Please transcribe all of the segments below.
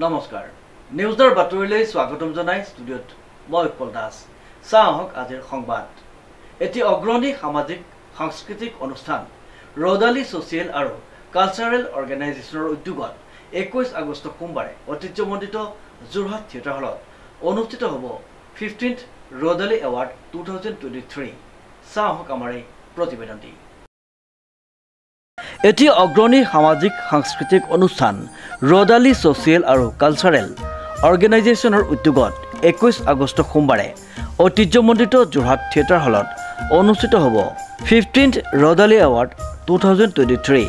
নমস্কাৰ। নিউজৰ বাতৰিলৈ স্বাগতম জনাই ষ্টুডিঅ'ত মই উৎপল দাস। চাওঁ আহক আজিৰ সংবাদ। এটি অগ্ৰণী সামাজিক সাংস্কৃতিক অনুষ্ঠান ৰদালি ছ'চিয়েল আৰু কালচাৰেল অৰ্গেনাইজেশ্যনৰ উদ্যোগত একৈছ আগষ্ট সোমবাৰে ঐতিহ্যমণ্ডিত যোৰহাট থিয়েটাৰ হলত অনুষ্ঠিত হ'ব fifteenth Rodali award two thousand twenty three. চাওঁ আহক আমাৰ এই প্ৰতিবেদনটি। এটি অগ্ৰণী সামাজিক সাংস্কৃতিক অনুষ্ঠান ৰদালি ছ'চিয়েল আৰু কালচাৰেল অৰ্গেনাইজেশ্যনৰ উদ্যোগত একৈছ আগষ্ট সোমবাৰে ঐতিহ্যমণ্ডিত যোৰহাট থিয়েটাৰ হলত অনুষ্ঠিত হ'ব fifteenth Rodali award two thousand twenty three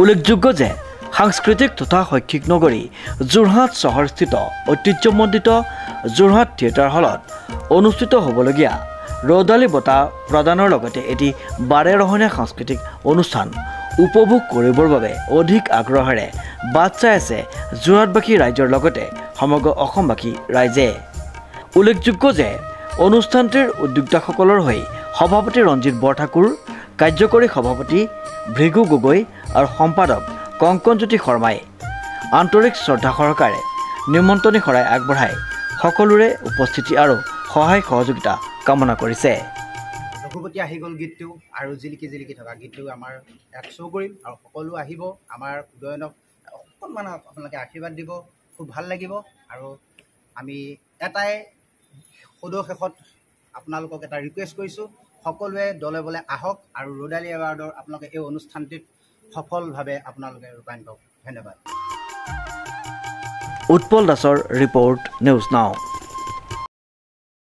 উল্লেখযোগ্য যে সাংস্কৃতিক তথা শৈক্ষিক নগৰী যোৰহাট চহৰস্থিত ঐতিহ্যমণ্ডিত যোৰহাট থিয়েটাৰ হলত অনুষ্ঠিত হ'বলগীয়া ৰদালি বঁটা প্ৰদানৰ লগতে এটি বাৰেৰহণীয়া সাংস্কৃতিক অনুষ্ঠান উপভোগ কৰিবৰ বাবে অধিক আগ্ৰহেৰে বাট চাই আছে যোৰহাটবাসী ৰাইজৰ লগতে সমগ্ৰ অসমবাসী ৰাইজে। উল্লেখযোগ্য যে অনুষ্ঠানটিৰ উদ্যোক্তাসকলৰ হৈ সভাপতি ৰঞ্জিত বৰঠাকুৰ কাৰ্যকৰী সভাপতি ভৃগু গগৈ আৰু সম্পাদক কংকনজ্যোতি শৰ্মাই আন্তৰিক শ্ৰদ্ধা সহকাৰে নিমন্ত্ৰণী শৰাই আগবঢ়াই সকলোৰে উপস্থিতি আৰু সহায় সহযোগিতা কামনা কৰিছে। ৰঘুপতি আহি গ'ল গীতটো আৰু জিলিকি জিলিকি থকা গীতটো আমাৰ ইয়াত শ্ব' কৰিম আৰু সকলো আহিব। আমাৰ উদয়নক অকণমান আপোনালোকে আশীৰ্বাদ দিব খুব ভাল লাগিব আৰু আমি এটাই সদৌ শেষত আপোনালোকক এটা ৰিকুৱেষ্ট কৰিছোঁ সকলোৱে দলে বলে আহক আৰু ৰ'দালি এৱাৰ্ডৰ আপোনালোকে এই অনুষ্ঠানটিত সফলভাৱে আপোনালোকে ৰূপায়ণ কৰক। ধন্যবাদ। উৎপল দাসৰ ৰিপৰ্ট নিউজ নাও।